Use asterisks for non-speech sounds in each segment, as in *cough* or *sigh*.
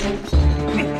Hm.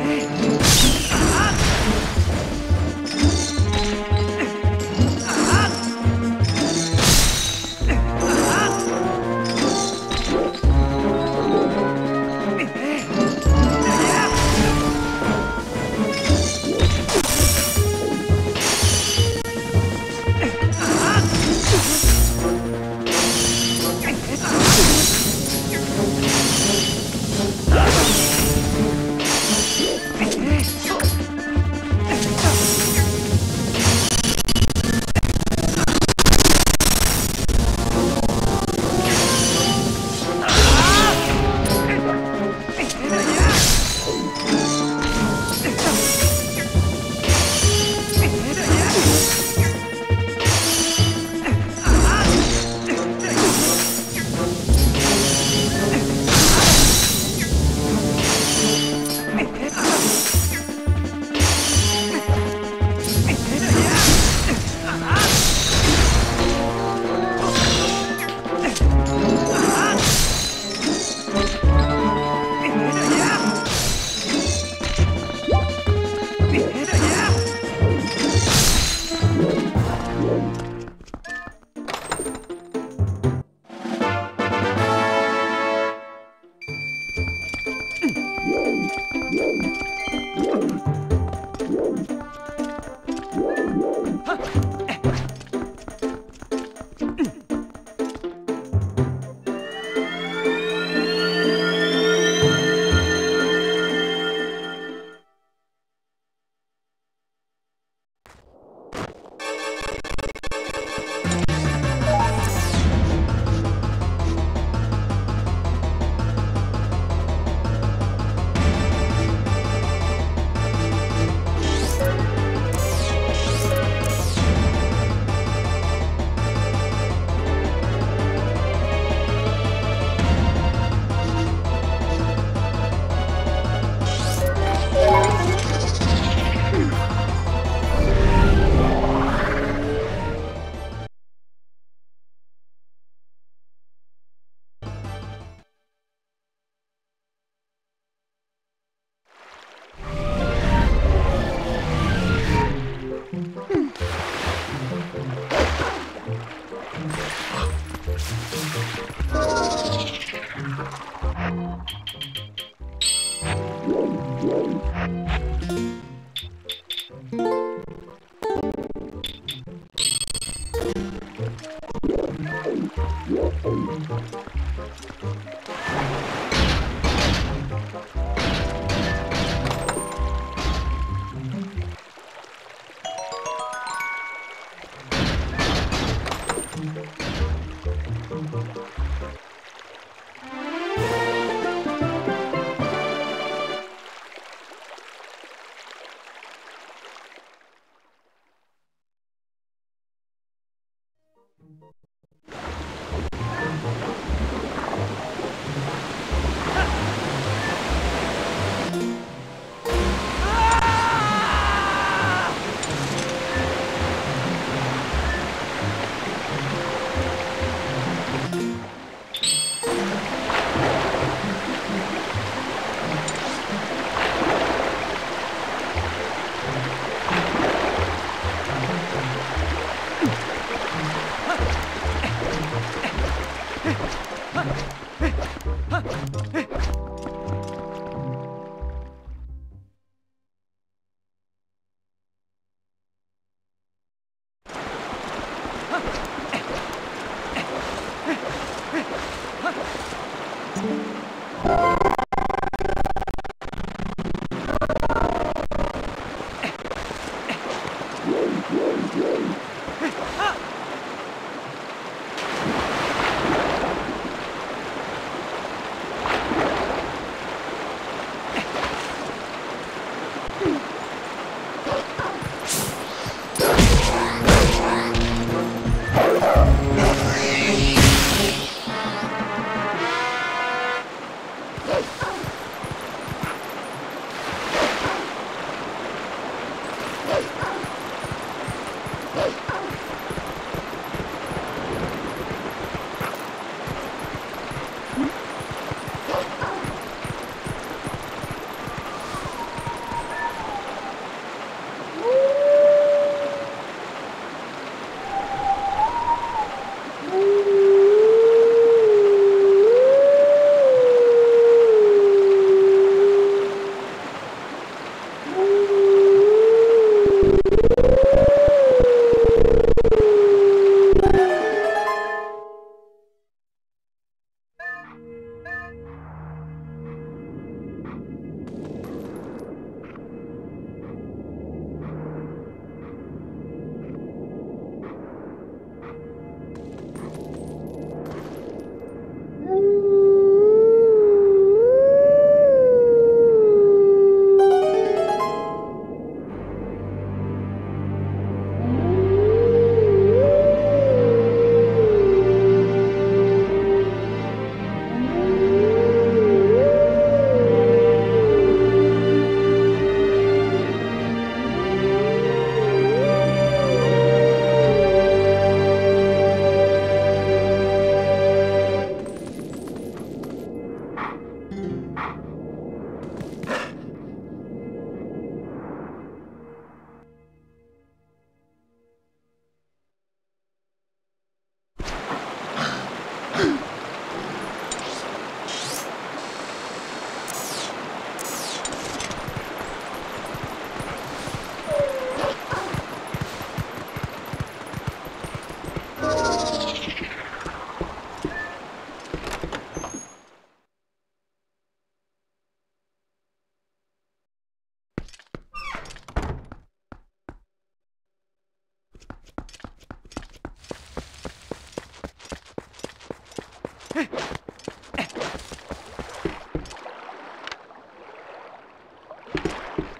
哈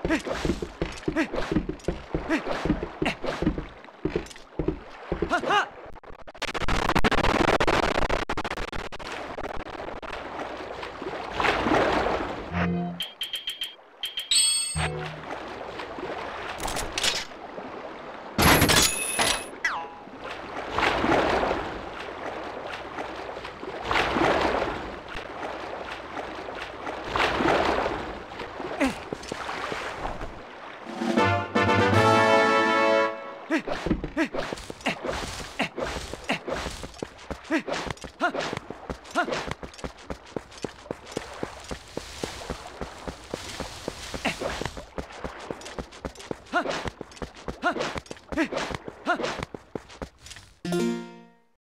え *laughs* っ